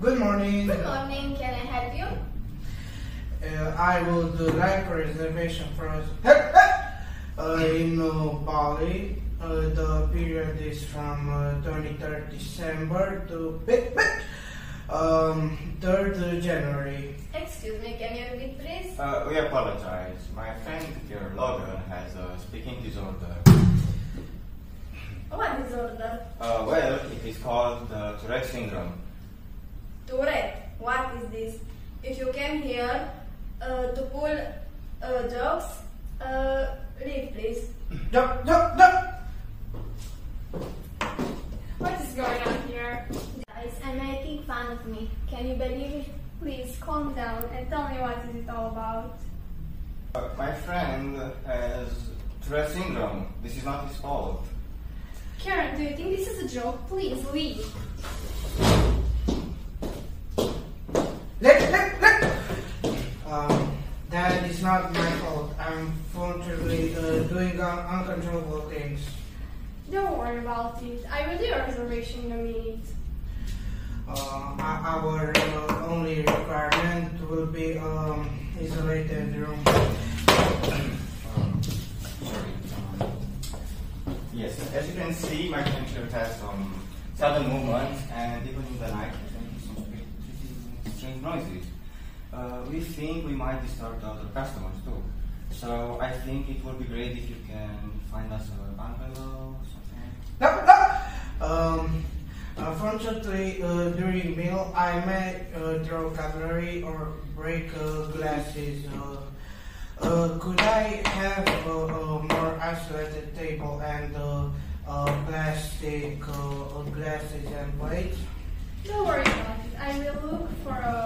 morning. Good morning, can I help you? Uh, I would like a reservation for us uh, in uh, Bali. Uh, the period is from uh, 23rd December to um, 3rd January. Excuse me, can you repeat please? Uh, we apologize. My friend here, Logan, has a speaking disorder. What disorder? Uh, well, it is called uh, Tourette syndrome. Tourette. What is this? If you came here uh, to pull uh, jokes, uh, leave please. Duck, duck, duck. What is going on here? Guys, I'm making fun of me. Can you believe it? Please calm down and tell me what is it all about. Uh, my friend has Tourette syndrome. This is not his fault. Karen, do you think this is a joke? Please leave. Not my fault. I'm fortunately uh, doing un- uncontrollable things. Don't worry about it. I will do a reservation in a minute. Uh, our uh, only requirement will be um, isolated room. Um, sorry. Um, yes, as you can see, my friend here has some sudden movements, and even in the night, I think some pretty strange noises. Uh, we think we might disturb the other customers too. So I think it would be great if you can find us a bungalow or something. No, no. Um, unfortunately, uh, during meal, I may uh, throw cutlery or break uh, glasses. Uh, uh, could I have a, a more isolated table and uh, uh, plastic uh, glasses and plates? Don't worry about it. I will look for a